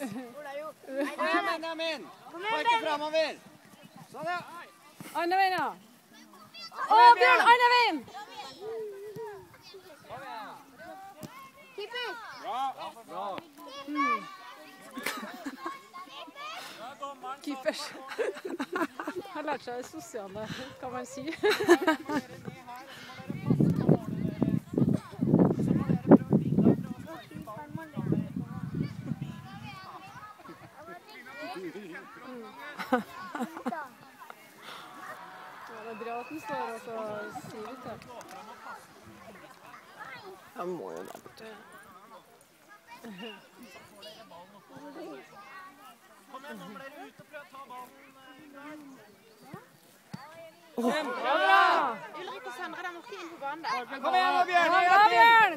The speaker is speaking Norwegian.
Neimen, neimen! Sparke framover. Sånn, ja. Andre veien, ja. Å, Bjørn! Andre veien! Keepers. Har lært seg det sosiale, kan man si. det er bra at den står og sier da. Han må jo det. vet du. Ulrik og Sandra, dere må ikke inn på banen der. Kom igjen, nå, Bjørn.